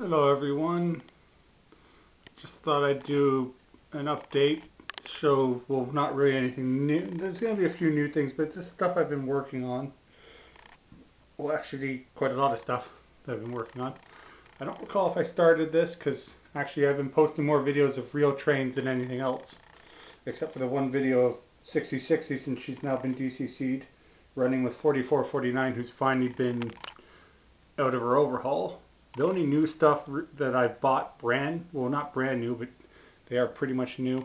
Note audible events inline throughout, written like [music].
Hello everyone. Just thought I'd do an update show, well not really anything new, there's going to be a few new things, but this stuff I've been working on. Well actually quite a lot of stuff that I've been working on. I don't recall if I started this because actually I've been posting more videos of real trains than anything else. Except for the one video of 6060 since she's now been DCC'd running with 4449 who's finally been out of her overhaul. The only new stuff that I've bought brand, well not brand new, but they are pretty much new.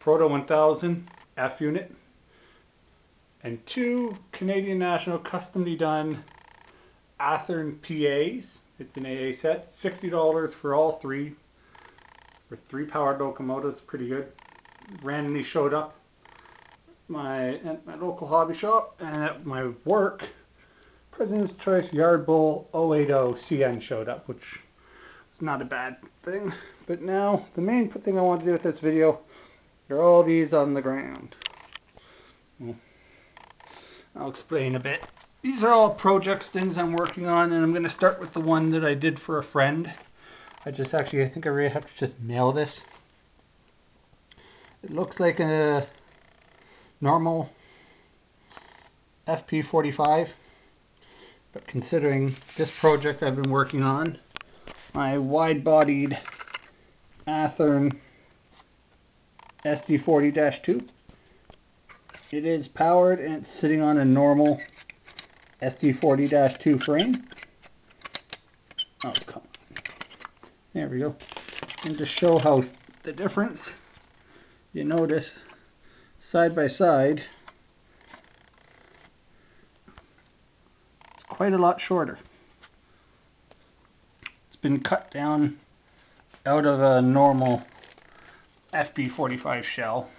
Proto 1000 F unit and two Canadian National customly done Athearn PAs. It's an AA set, $60 for all three. For three powered locomotives, pretty good. Randomly showed up my at my local hobby shop and at my work President's Choice Yard Bull 080 CN showed up, which is not a bad thing. But now, the main thing I want to do with this video are all these on the ground. Hmm. I'll explain a bit. These are all projects, things I'm working on, and I'm going to start with the one that I did for a friend. I just actually, I think I really have to just mail this. It looks like a normal FP45 but considering this project I've been working on, my wide-bodied Athearn SD40-2, it is powered and it's sitting on a normal SD40-2 frame. Oh, come on. There we go. And to show how the difference, you notice side by side, quite a lot shorter. It's been cut down out of a normal FP45 shell.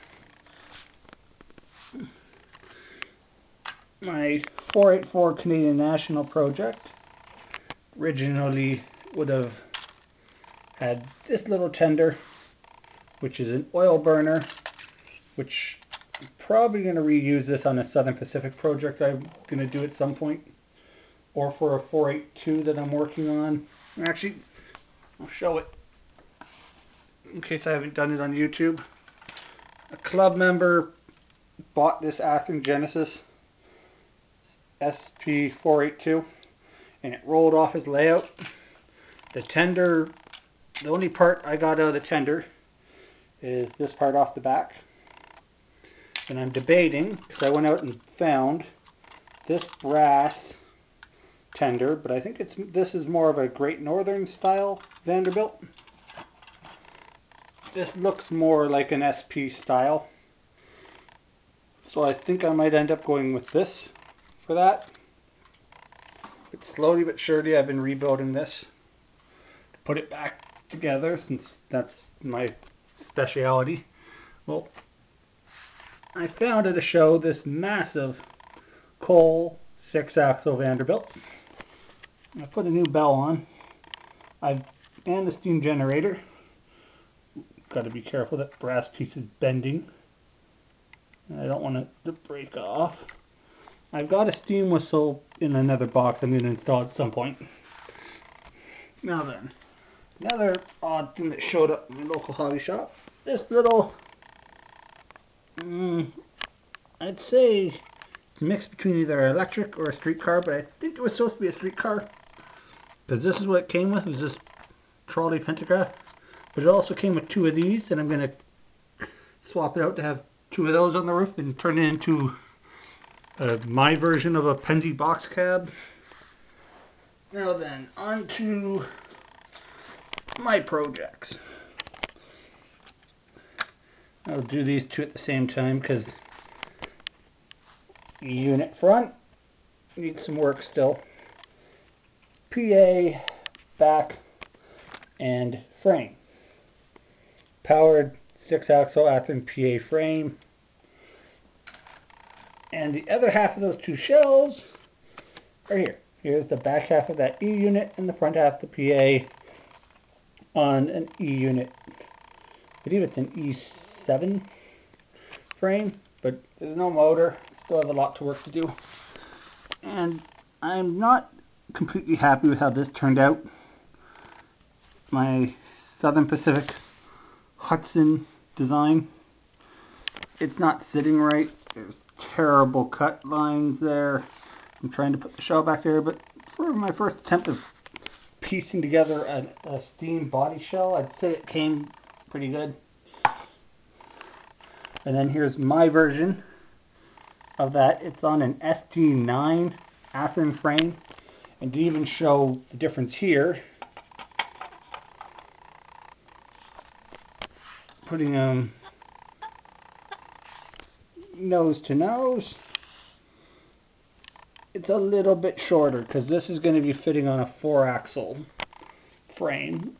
My 484 Canadian National project originally would have had this little tender which is an oil burner which I'm probably going to reuse this on a Southern Pacific project I'm going to do at some point or for a 482 that I'm working on. Actually, I'll show it in case I haven't done it on YouTube. A club member bought this Athearn Genesis SP482 and it rolled off his layout. The tender, the only part I got out of the tender is this part off the back. And I'm debating, because I went out and found this brass tender, but I think it's this is more of a Great Northern style Vanderbilt. This looks more like an SP style. So I think I might end up going with this for that. But slowly but surely I've been rebuilding this to put it back together since that's my speciality. Well, I found at a show this massive coal six axle Vanderbilt. I put a new bell on. I've and the steam generator. Got to be careful that brass piece is bending. I don't want it to break off. I've got a steam whistle in another box I'm going to install at some point. Now then, another odd thing that showed up in my local hobby shop. This little, mm, I'd say it's a mix between either an electric or a streetcar, but I think it was supposed to be a streetcar. Because this is what it came with, was this trolley pantograph. But it also came with two of these, and I'm going to swap it out to have two of those on the roof and turn it into uh, my version of a Pennsy box cab. Now then, on to my projects. I'll do these two at the same time because unit front needs some work still. PA, back, and frame. Powered 6-axle Athearn PA frame. And the other half of those two shells are here. Here's the back half of that E unit and the front half of the PA on an E unit. I believe it's an E7 frame, but there's no motor. Still have a lot to work to do. And I'm not completely happy with how this turned out. my Southern Pacific Hudson design. It's not sitting right. There's terrible cut lines there. I'm trying to put the shell back there, but for my first attempt of piecing together a, a steam body shell, I'd say it came pretty good. And then here's my version of that. It's on an SD9 Athearn frame. And to even show the difference here, putting them nose to nose, it's a little bit shorter because this is going to be fitting on a four axle frame.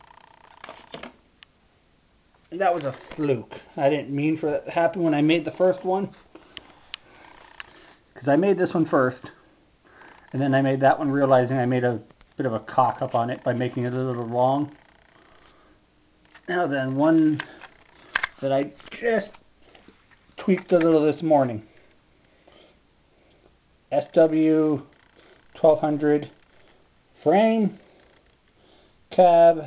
And that was a fluke. I didn't mean for that to happen when I made the first one. Because I made this one first. And then I made that one realizing I made a bit of a cock up on it by making it a little long. Now then, one that I just tweaked a little this morning. SW 1200 frame, cab,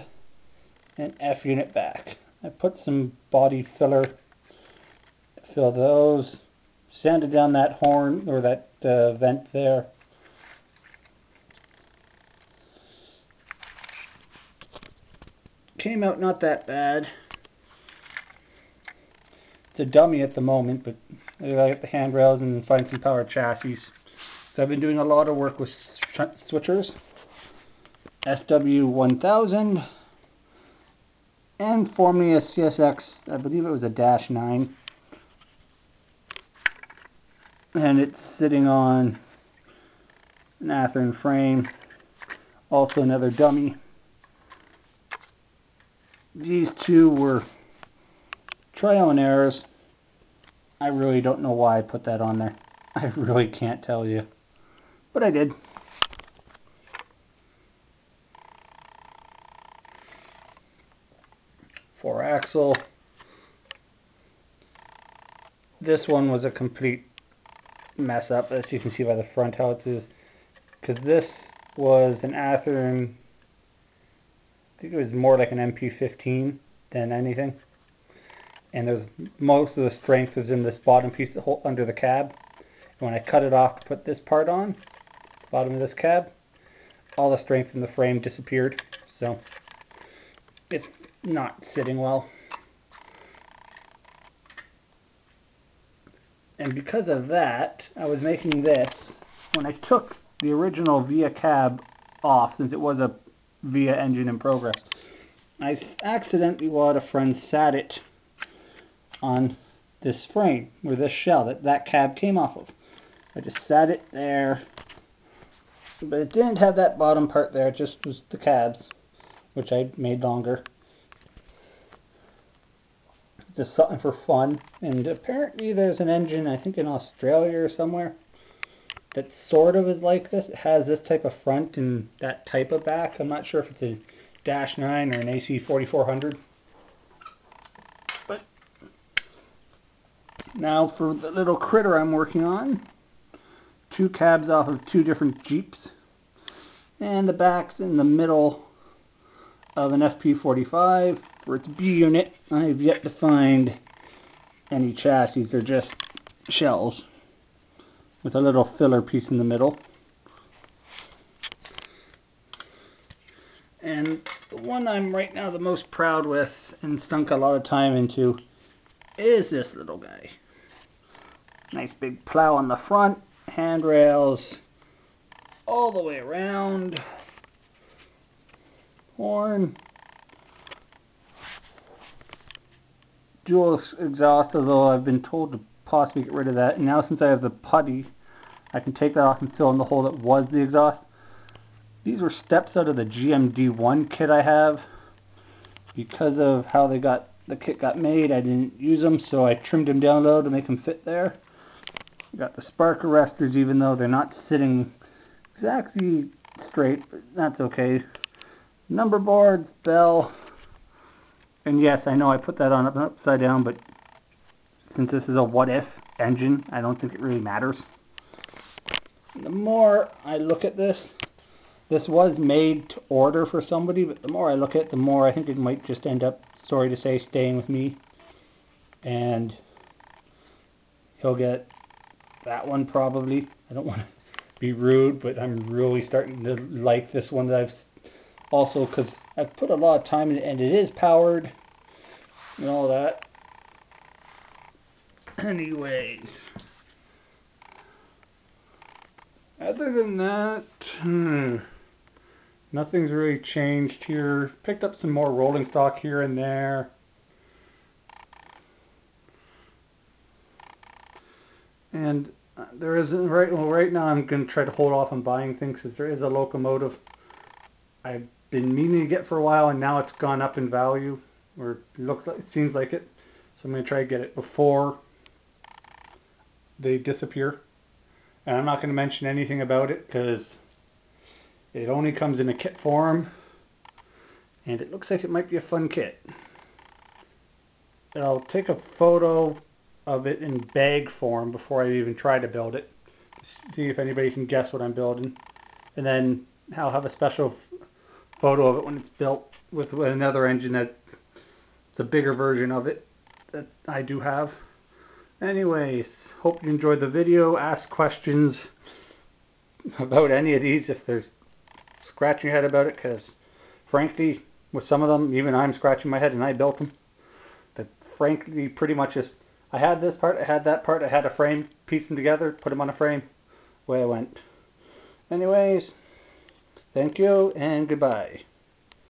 and F unit back. I put some body filler, fill those, sanded down that horn or that uh, vent there. Came out not that bad. It's a dummy at the moment, but I got the handrails and find some power chassis. So I've been doing a lot of work with switchers. SW1000 and formerly a CSX, I believe it was a Dash 9. And it's sitting on an Athearn frame. Also another dummy. These two were trial and errors. I really don't know why I put that on there. I [laughs] really can't tell you. But I did. four axle. This one was a complete mess up, as you can see by the front how it is. Because this was an Athearn, I think it was more like an MP15 than anything. And there's most of the strength is in this bottom piece that hold under the cab. And when I cut it off to put this part on, bottom of this cab, all the strength in the frame disappeared. So it's not sitting well. And because of that, I was making this, when I took the original VIA cab off, since it was a VIA engine in progress, I accidentally, while a friend sat it on this frame, or this shell that that cab came off of. I just sat it there, but it didn't have that bottom part there, it just was the cabs, which I made longer just something for fun. And apparently there's an engine, I think in Australia or somewhere, that sort of is like this. It has this type of front and that type of back. I'm not sure if it's a Dash 9 or an AC 4400. But now for the little critter I'm working on. Two cabs off of two different Geeps. And the back's in the middle of an FP45 for its B unit. I have yet to find any chassis. They're just shells with a little filler piece in the middle. And the one I'm right now the most proud with and sunk a lot of time into is this little guy. Nice big plow on the front, handrails all the way around, horn, dual exhaust, although I've been told to possibly get rid of that. And now since I have the putty, I can take that off and fill in the hole that was the exhaust. These were steps out of the GMD1 kit I have. Because of how they got the kit got made, I didn't use them, so I trimmed them down low to make them fit there. Got the spark arresters, even though they're not sitting exactly straight, but that's okay. Number boards, bell, and yes, I know I put that on upside down, but since this is a what-if engine, I don't think it really matters. The more I look at this, This was made to order for somebody, but the more I look at it, the more I think it might just end up, sorry to say, staying with me. And he'll get that one probably. I don't want to be rude, but I'm really starting to like this one that I've also because I've put a lot of time in it and it is powered and all that. [clears throat] Anyways, other than that, hmm, nothing's really changed here. Picked up some more rolling stock here and there. And uh, there isn't right well right now I'm going to try to hold off on buying things because there is a locomotive I've been meaning to get for a while and now it's gone up in value or looks like it seems like it so I'm going to try to get it before they disappear. And I'm not going to mention anything about it because it only comes in a kit form and it looks like it might be a fun kit. I'll take a photo of it in bag form before I even try to build it see if anybody can guess what I'm building. And then I'll have a special photo of it when it's built with, another engine that it's a bigger version of it that I do have. Anyways, hope you enjoyed the video. Ask questions about any of these if there's scratching your head about it because frankly with some of them even I'm scratching my head and I built them. That frankly pretty much just I had this part, I had that part, I had a frame, piece them together, put them on a frame, way I went. Anyways, Thank you and goodbye.